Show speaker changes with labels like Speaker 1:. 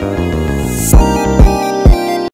Speaker 1: you.